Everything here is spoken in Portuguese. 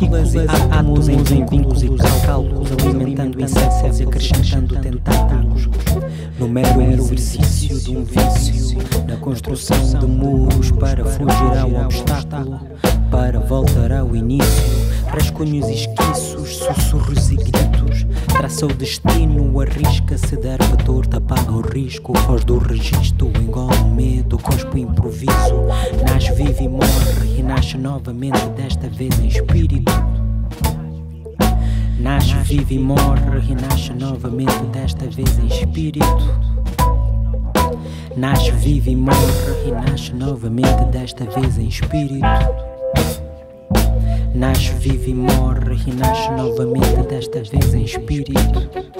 partículas e átomos em vínculos e cálculos, alimentando insetos, e acrescentando tentáculos. No mero exercício de um vício, na construção de muros para fugir ao obstáculo, para voltar ao início, rascunhos esquiços, sussurros e gritos seu o destino, arrisca se dar para torta, paga o risco, foge do registro, engole o medo, cospe o improviso. Nasce, vive e morre, e nasce novamente, desta vez em espírito. Nasce, vive e morre, e nasce novamente, desta vez em espírito. Nasce, vive e morre, e nasce novamente, desta vez em espírito. Nasce, vive e morre, renasce novamente, desta vez em espírito.